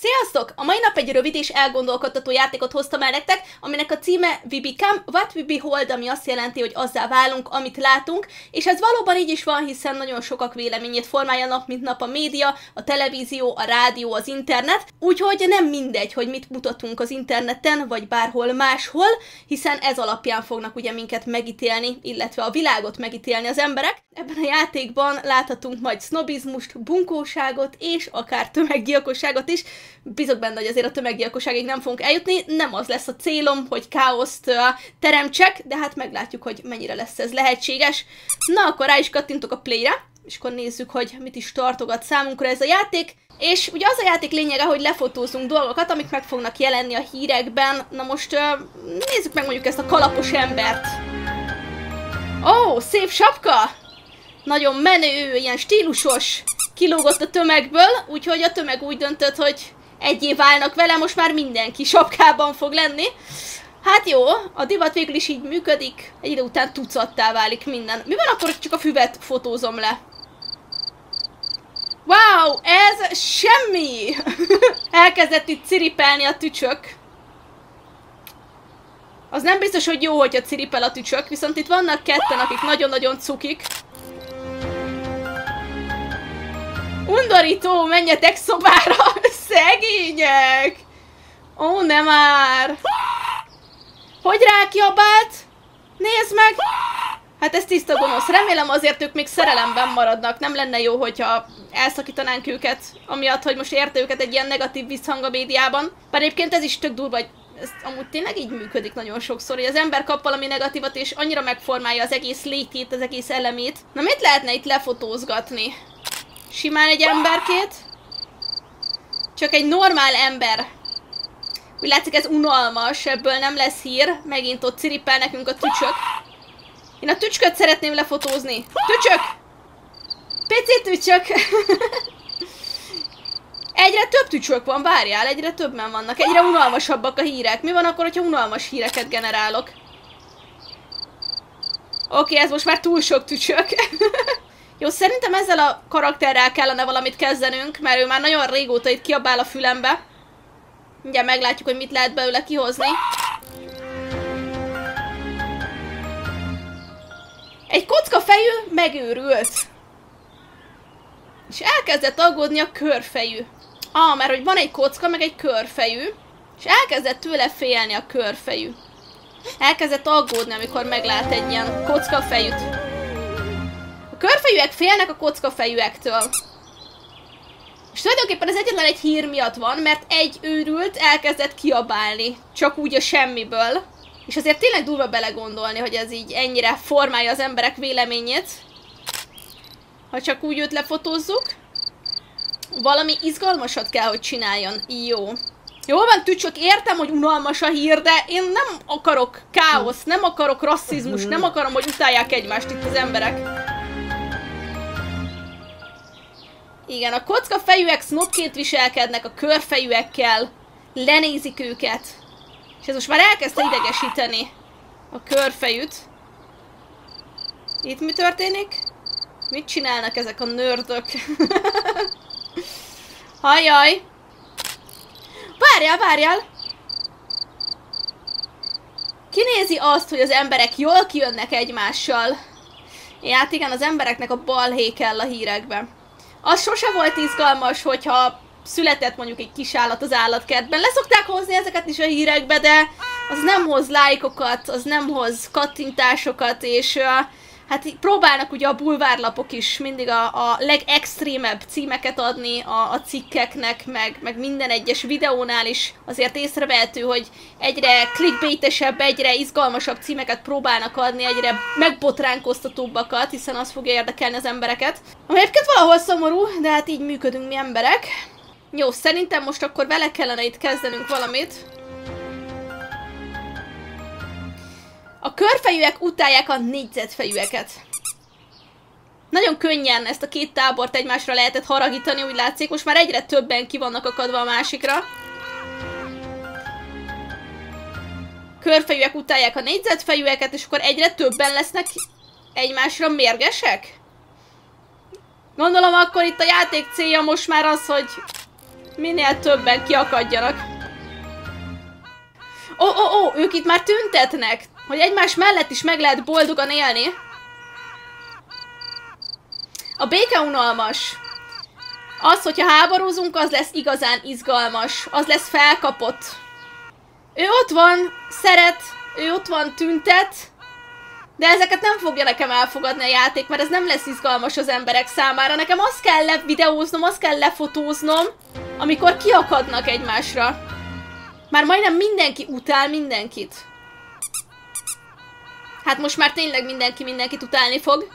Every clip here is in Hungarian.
Sziasztok! A mai nap egy rövid és elgondolkodtató játékot hoztam el nektek, aminek a címe We Become What We Behold, ami azt jelenti, hogy azzá válunk, amit látunk, és ez valóban így is van, hiszen nagyon sokak véleményét formálja nap, mint nap a média, a televízió, a rádió, az internet, úgyhogy nem mindegy, hogy mit mutatunk az interneten, vagy bárhol máshol, hiszen ez alapján fognak ugye minket megítélni, illetve a világot megítélni az emberek. Ebben a játékban láthatunk majd sznobizmust, bunkóságot és akár tömeggyilkosságot is, Bízok benne, hogy azért a tömeggyilkosságig nem fogunk eljutni, nem az lesz a célom, hogy káoszt teremtsek, de hát meglátjuk, hogy mennyire lesz ez lehetséges. Na, akkor rá is kattintok a playre, és akkor nézzük, hogy mit is tartogat számunkra ez a játék. És ugye az a játék lényege, hogy lefotózunk dolgokat, amik meg fognak jelenni a hírekben. Na most nézzük meg mondjuk ezt a kalapos embert. Ó, oh, szép sapka! Nagyon menő, ilyen stílusos kilógott a tömegből, úgyhogy a tömeg úgy döntött, hogy egyé válnak vele, most már mindenki sapkában fog lenni. Hát jó, a divat végül is így működik, egy idő után tucattá válik minden. Mi van akkor, csak a füvet fotózom le? Wow, ez semmi! Elkezdett itt ciripelni a tücsök. Az nem biztos, hogy jó, hogyha ciripel a tücsök, viszont itt vannak ketten, akik nagyon-nagyon cukik. Undorító, menjetek szobára, szegények! Ó, nem már! Hogy rákiabált? Nézd meg! Hát ez tiszta gonosz. Remélem azért ők még szerelemben maradnak. Nem lenne jó, hogyha elszakítanánk őket, amiatt, hogy most érte őket egy ilyen negatív visszhang a médiában. Bár egyébként ez is tök durva, hogy ez amúgy tényleg így működik nagyon sokszor, hogy az ember kap valami negatívat, és annyira megformálja az egész létét, az egész elemét. Na mit lehetne itt lefotózgatni? Simán egy emberkét. Csak egy normál ember. Úgy látszik ez unalmas, ebből nem lesz hír. Megint ott ciripel nekünk a tücsök. Én a tücsköt szeretném lefotózni. Tücsök! Pici tücsök! egyre több tücsök van, várjál, egyre többen vannak. Egyre unalmasabbak a hírek. Mi van akkor, hogyha unalmas híreket generálok? Oké, ez most már túl sok tücsök. Jó, szerintem ezzel a karakterrel kellene valamit kezdenünk, mert ő már nagyon régóta itt kiabál a fülembe. Ugye meglátjuk, hogy mit lehet belőle kihozni. Egy kocka fejű megőrült. És elkezdett aggódni a körfejű. Ah, mert hogy van egy kocka, meg egy körfejű. És elkezdett tőle félni a körfejű. Elkezdett aggódni, amikor meglát egy ilyen kocka fejűt körfejűek félnek a kockafejűektől. És tulajdonképpen ez egyetlen egy hír miatt van, mert egy őrült elkezdett kiabálni. Csak úgy a semmiből. És azért tényleg durva belegondolni, hogy ez így ennyire formálja az emberek véleményét. Ha csak úgy őt lefotózzuk. Valami izgalmasat kell, hogy csináljon. Jó. Jó van, tücsök, értem, hogy unalmas a hír, de én nem akarok káosz, nem akarok rasszizmus, nem akarom, hogy utálják egymást itt az emberek. Igen, a kocka fejűek sznopként viselkednek a körfejűekkel, lenézik őket. És ez most már elkezdte idegesíteni a körfejűt. Itt mi történik? Mit csinálnak ezek a nördök? Hajjaj! Várjál, várjál! Kinézi azt, hogy az emberek jól kijönnek egymással. Ja, hát igen, az embereknek a balhé kell a hírekben. Az sose volt izgalmas, hogyha született mondjuk egy kis állat az állatkertben. Leszokták hozni ezeket is a hírekbe, de az nem hoz lájkokat, az nem hoz kattintásokat, és uh, hát próbálnak ugye a bulvárlapok is mindig a, a legextrémebb címeket adni a, a cikkeknek, meg, meg minden egyes videónál is azért észrevehető, hogy egyre clickbaitesebb, egyre izgalmasabb címeket próbálnak adni, egyre megbotránkoztatóbbakat, hiszen az fogja érdekelni az embereket. Ami egyébként valahol szomorú, de hát így működünk mi emberek. Jó, szerintem most akkor vele kellene itt kezdenünk valamit. A körfejűek utálják a négyzetfejűeket. Nagyon könnyen ezt a két tábort egymásra lehetett haragítani, úgy látszik. Most már egyre többen ki vannak akadva a másikra. Körfejűek utálják a négyzetfejűeket, és akkor egyre többen lesznek egymásra mérgesek? Gondolom akkor itt a játék célja most már az, hogy Minél többen kiakadjanak. Ó, ó, ó, ők itt már tüntetnek, hogy egymás mellett is meg lehet boldogan élni. A béke unalmas. Az, hogyha háborúzunk, az lesz igazán izgalmas. Az lesz felkapott. Ő ott van, szeret, ő ott van, tüntet, de ezeket nem fogja nekem elfogadni a játék, mert ez nem lesz izgalmas az emberek számára. Nekem azt kell levideóznom, azt kell lefotóznom, amikor kiakadnak egymásra. Már majdnem mindenki utál mindenkit. Hát most már tényleg mindenki mindenkit utálni fog.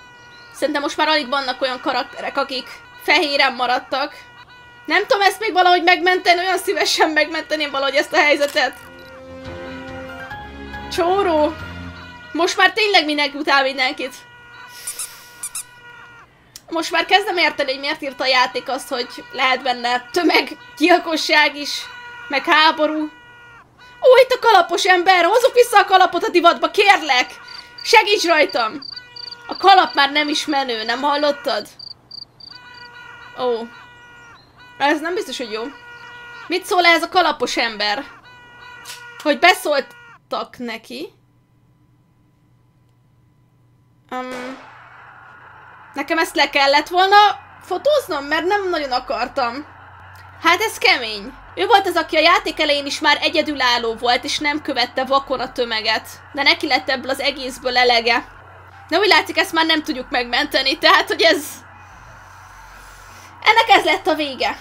Szerintem most már alig vannak olyan karakterek, akik fehéren maradtak. Nem tudom ezt még valahogy megmenteni, olyan szívesen megmenteném valahogy ezt a helyzetet. Csóró! Most már tényleg mindenki utál mindenkit. Most már kezdem érteni, hogy miért írta a játék azt, hogy lehet benne tömeggyilkosság is, meg háború. Ó, itt a kalapos ember! Hozzuk vissza a kalapot a divatba, kérlek! Segíts rajtam! A kalap már nem is menő, nem hallottad? Ó. Ez nem biztos, hogy jó. Mit szól ez a kalapos ember? Hogy beszóltak neki. Um, nekem ezt le kellett volna fotóznom, mert nem nagyon akartam. Hát ez kemény. Ő volt az, aki a játék elején is már egyedülálló volt, és nem követte vakon a tömeget. De neki lett ebből az egészből elege. De úgy látszik, ezt már nem tudjuk megmenteni, tehát, hogy ez... Ennek ez lett a vége.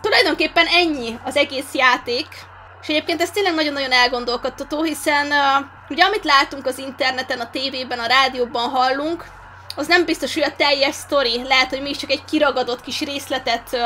Tulajdonképpen ennyi az egész játék. És egyébként ez tényleg nagyon-nagyon elgondolkodtató, hiszen uh, ugye amit látunk az interneten, a tévében, a rádióban hallunk, az nem biztos, hogy a teljes sztori. Lehet, hogy mi is csak egy kiragadott kis részletet uh,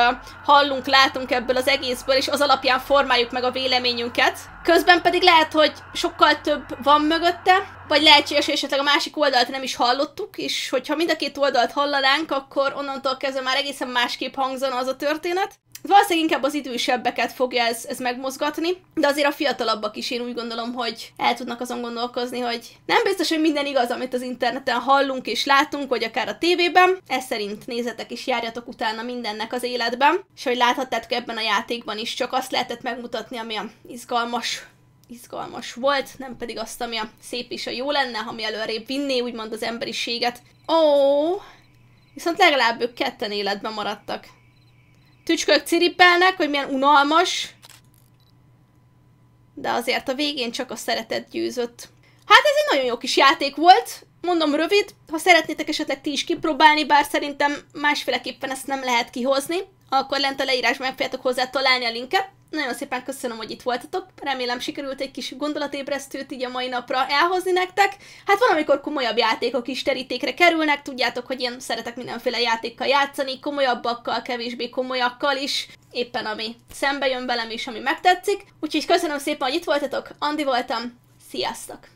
hallunk, látunk ebből az egészből, és az alapján formáljuk meg a véleményünket. Közben pedig lehet, hogy sokkal több van mögötte, vagy lehetséges, hogy esetleg a másik oldalt nem is hallottuk, és hogyha mind a két oldalt hallanánk, akkor onnantól kezdve már egészen másképp hangzana az a történet. Valószínűleg inkább az idősebbeket fogja ez, ez megmozgatni, de azért a fiatalabbak is én úgy gondolom, hogy el tudnak azon gondolkozni, hogy nem biztos, hogy minden igaz, amit az interneten hallunk és látunk, vagy akár a tévében. Ez szerint nézetek is, járjatok utána mindennek az életben, és hogy láthattátok ebben a játékban is, csak azt lehetett megmutatni, ami a izgalmas izgalmas volt, nem pedig azt, ami a szép és a jó lenne, ami előrébb vinné, úgymond az emberiséget. Ó, viszont legalább ők ketten életben maradtak. Tücskök ciripelnek, hogy milyen unalmas. De azért a végén csak a szeretet győzött. Hát ez egy nagyon jó kis játék volt. Mondom rövid, ha szeretnétek esetleg ti is kipróbálni, bár szerintem másféleképpen ezt nem lehet kihozni, akkor lent a leírásban meg fogjátok hozzá találni a linket. Nagyon szépen köszönöm, hogy itt voltatok. Remélem sikerült egy kis gondolatébresztőt így a mai napra elhozni nektek. Hát van, amikor komolyabb játékok is terítékre kerülnek, tudjátok, hogy én szeretek mindenféle játékkal játszani, komolyabbakkal, kevésbé komolyakkal is, éppen ami szembe jön velem és ami megtetszik. Úgyhogy köszönöm szépen, hogy itt voltatok, Andi voltam, sziasztok!